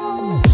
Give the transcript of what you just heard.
Oh.